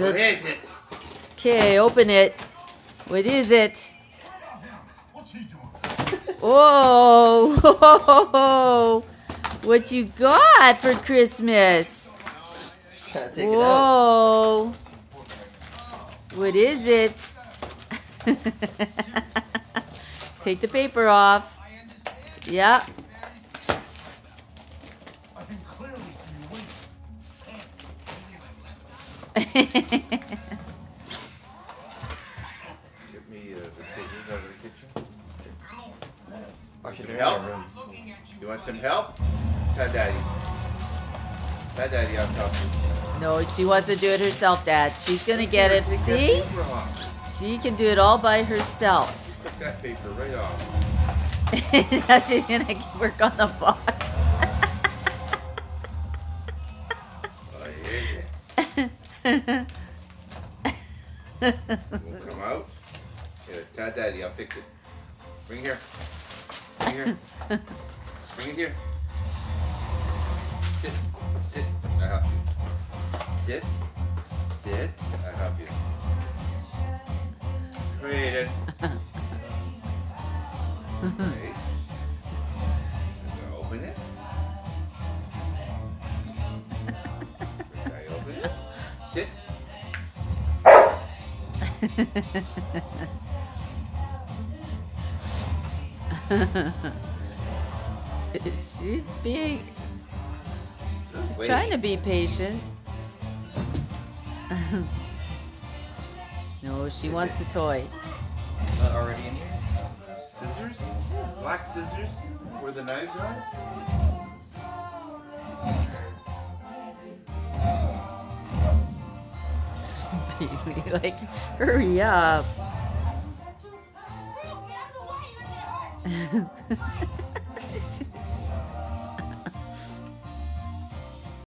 What is it? Okay, open it. What is it? Whoa! What you got for Christmas? Take Whoa! What is it? take the paper off. Yeah. Get me uh, the scissors out of the kitchen. Wash it Some help? room. You want some help? Tell daddy. Tell daddy help you. No, she wants to do it herself, Dad. She's gonna get it. See? She can do it all by herself. You took that paper right off. now she's gonna work on the box. Oh, yeah. Won't come out. Here, tell daddy I'll fix it. Bring it here. Bring it here. Bring it here. Sit. Sit. I help you. Sit. Sit. I help you. Great. Okay. She's being, she's Wait. trying to be patient. no, she wants the toy. Not already in here? Scissors? Black scissors? Where the knives are? Baby, like, hurry up.